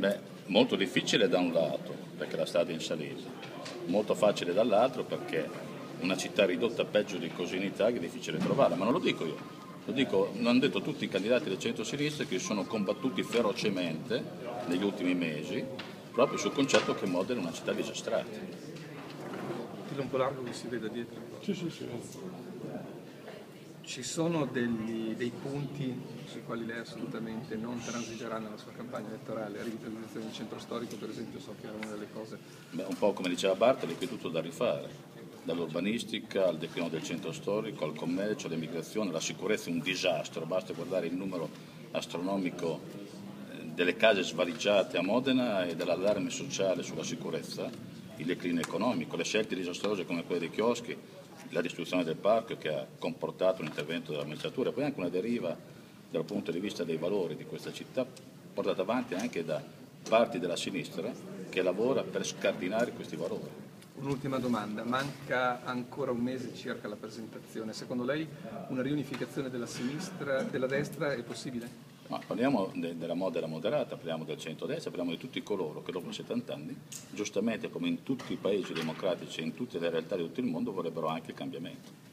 Beh, molto difficile da un lato, perché la strada è in salita, molto facile dall'altro perché una città ridotta peggio di così in Italia è difficile trovarla, ma non lo dico io, lo dico, lo hanno detto tutti i candidati del centro-sinistra che si sono combattuti ferocemente negli ultimi mesi proprio sul concetto che Modena è una città disastrata. Dillo un po' largo che si veda dietro. Sì, sì, sì. Ci sono degli- dei punti sui quali lei assolutamente non transigerà nella sua campagna elettorale, la rivitalizzazione del centro storico per esempio so che era una delle cose. Beh, un po' come diceva Bartoli, qui è tutto da rifare, dall'urbanistica al declino del centro storico, al commercio, all'immigrazione, la sicurezza è un disastro, basta guardare il numero astronomico eh, delle case svaligiate a Modena e dell'allarme sociale sulla sicurezza, il declino economico, le scelte disastrose come quelle dei chioschi, la distruzione del parco che ha comportato un intervento dell'amministratura, poi anche una deriva dal punto di vista dei valori di questa città portata avanti anche da parti della sinistra che lavora per scardinare questi valori. Un'ultima domanda, manca ancora un mese circa la presentazione, secondo lei una riunificazione della sinistra, della destra è possibile? Ma parliamo de- della Modena moderata, parliamo del centro-destra, parliamo di tutti coloro che dopo 70 anni, giustamente come in tutti i paesi democratici e in tutte le realtà di tutto il mondo, vorrebbero anche il cambiamento.